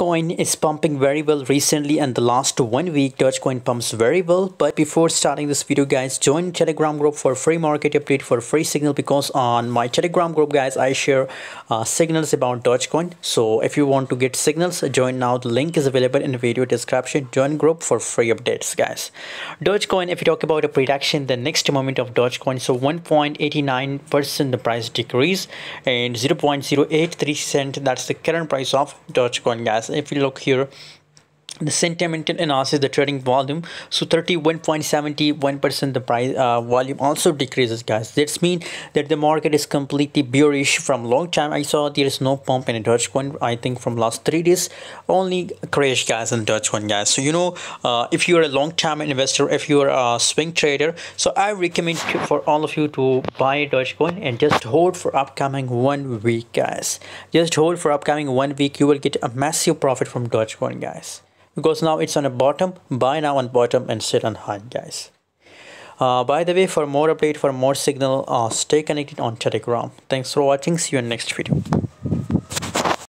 Dogecoin is pumping very well recently and the last one week Dogecoin pumps very well. But before starting this video guys join telegram group for free market update for free signal because on my telegram group guys I share uh, signals about Dogecoin. So if you want to get signals join now. The link is available in the video description. Join group for free updates guys. Dogecoin if you talk about a prediction the next moment of Dogecoin so 1.89 percent the price decrease and 0.083 cent that's the current price of Dogecoin guys if you look here the sentimental analysis the trading volume. So 31.71 percent the price uh, volume also decreases guys. That's mean that the market is completely bearish from long time. I saw there is no pump in dogecoin i think from last three days. Only crash guys in dogecoin guys. So you know uh, if you're a long time investor if you're a swing trader so i recommend for all of you to buy dogecoin and just hold for upcoming one week guys. Just hold for upcoming one week you will get a massive profit from dogecoin guys because now it's on a bottom buy now on bottom and sit on high guys. Uh, by the way for more update for more signal uh, stay connected on telegram. Thanks for watching. See you in next video